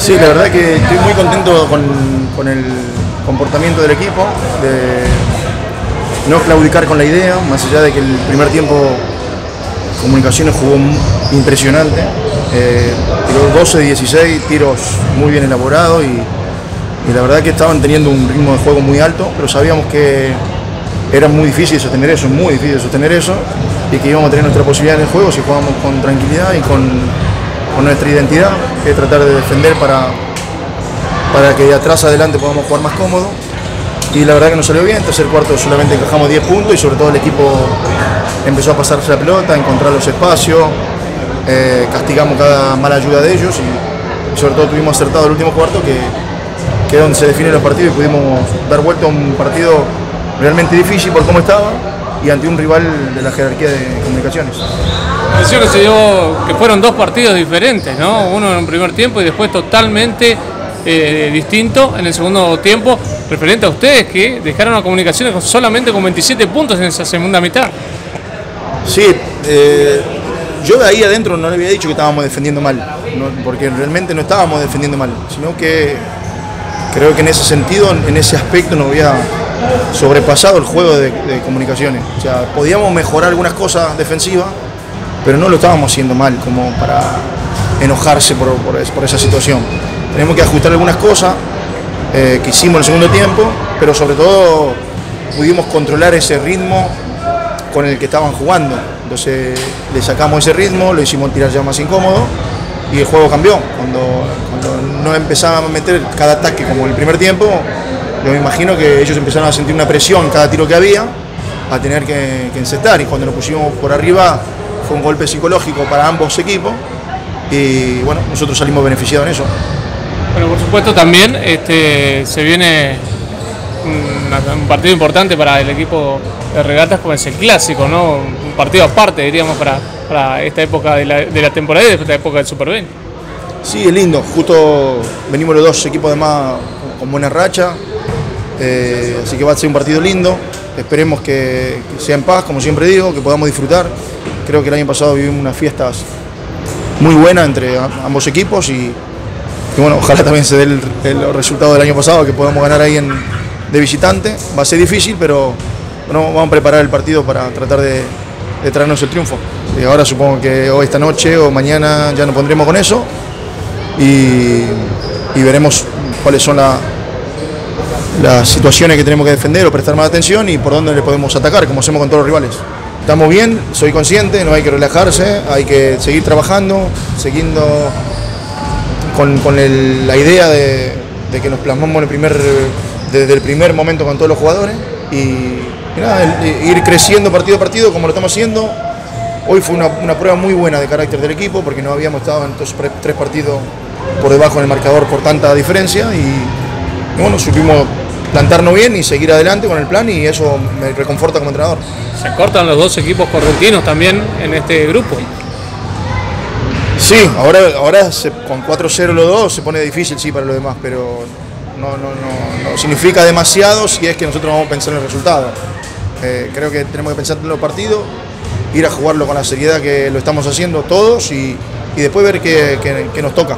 Sí, la verdad que estoy muy contento con, con el comportamiento del equipo, de no claudicar con la idea, más allá de que el primer tiempo Comunicaciones jugó impresionante, eh, tiró 12 16 tiros muy bien elaborados y, y la verdad que estaban teniendo un ritmo de juego muy alto, pero sabíamos que era muy difícil sostener eso, muy difícil sostener eso y que íbamos a tener nuestra posibilidad en el juego si jugábamos con tranquilidad y con, nuestra identidad, que es tratar de defender para, para que de atrás adelante podamos jugar más cómodo. Y la verdad que nos salió bien, tercer cuarto solamente encajamos 10 puntos y sobre todo el equipo empezó a pasarse la pelota, a encontrar los espacios, eh, castigamos cada mala ayuda de ellos y sobre todo tuvimos acertado el último cuarto que, que es donde se definen los partidos y pudimos dar vuelta a un partido realmente difícil por cómo estaba y ante un rival de la jerarquía de comunicaciones. Que fueron dos partidos diferentes, ¿no? Uno en un primer tiempo y después totalmente eh, distinto en el segundo tiempo, referente a ustedes que dejaron a comunicaciones solamente con 27 puntos en esa segunda mitad. Sí, eh, yo ahí adentro no le había dicho que estábamos defendiendo mal, porque realmente no estábamos defendiendo mal, sino que creo que en ese sentido, en ese aspecto nos había sobrepasado el juego de comunicaciones. O sea, podíamos mejorar algunas cosas defensivas, pero no lo estábamos haciendo mal como para enojarse por, por es- por esa situación. Tenemos que ajustar algunas cosas eh, que hicimos en el segundo tiempo, pero sobre todo pudimos controlar ese ritmo con el que estaban jugando. Entonces le sacamos ese ritmo, lo hicimos tirar ya más incómodo y el juego cambió. Cuando, no empezaban a meter cada ataque como el primer tiempo, yo me imagino que ellos empezaron a sentir una presión cada tiro que había, a tener que, que encestar y cuando nos pusimos por arriba fue un golpe psicológico para ambos equipos y bueno, nosotros salimos beneficiados en eso. Bueno, por supuesto también este, se viene un partido importante para el equipo de regatas como es el clásico, ¿no? Un partido aparte, diríamos, para, para esta época de la, de la temporada y de esta época del Super 20. Sí, es lindo. Justo venimos los dos equipos además con buena racha. eh, así que va a ser un partido lindo. Esperemos que, que sea en paz, como siempre digo, que podamos disfrutar. Creo que el año pasado vivimos unas fiestas muy buenas entre ambos equipos y, y bueno, ojalá también se dé el, resultado del año pasado, que podamos ganar ahí en, de visitante. Va a ser difícil, pero bueno, vamos a preparar el partido para tratar de, traernos el triunfo. Y ahora supongo que hoy esta noche o mañana ya nos pondremos con eso y, veremos cuáles son la- las situaciones que tenemos que defender o prestar más atención y por dónde le podemos atacar, como hacemos con todos los rivales. Estamos bien, soy consciente, no hay que relajarse, hay que seguir trabajando, siguiendo con, la idea de, que nos plasmamos en el primer, desde el primer momento con todos los jugadores y, nada, ir creciendo partido a partido como lo estamos haciendo. Hoy fue una, prueba muy buena de carácter del equipo porque no habíamos estado en estos tres partidos por debajo en el marcador por tanta diferencia y, y bueno, supimos plantarnos bien y seguir adelante con el plan y eso me reconforta como entrenador. Se cortan los dos equipos correntinos también en este grupo. Sí, ahora, ahora se- con 4-0 los dos se pone difícil, sí, para los demás, pero no, no, no, no significa demasiado si es que nosotros vamos a pensar en el resultado. Eh, creo que tenemos que pensar en los partidos, ir a jugarlo con la seriedad que lo estamos haciendo todos y, y después ver qué, qué- qué nos toca.